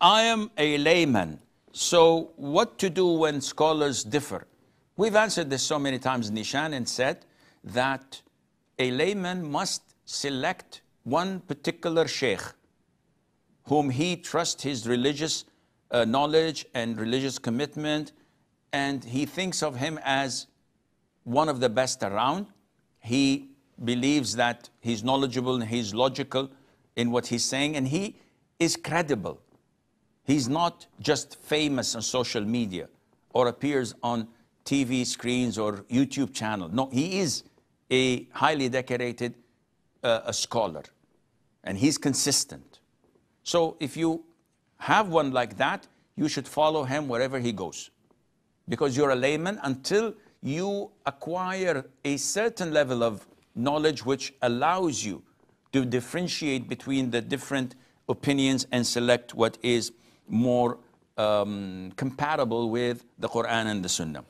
I am a layman, so what to do when scholars differ? We've answered this so many times, Nishan, and said that a layman must select one particular sheikh whom he trusts his religious uh, knowledge and religious commitment, and he thinks of him as one of the best around. He believes that he's knowledgeable and he's logical in what he's saying, and he is credible. He's not just famous on social media or appears on TV screens or YouTube channel. No, he is a highly decorated uh, a scholar, and he's consistent. So if you have one like that, you should follow him wherever he goes, because you're a layman until you acquire a certain level of knowledge which allows you to differentiate between the different opinions and select what is more um, compatible with the Quran and the Sunnah.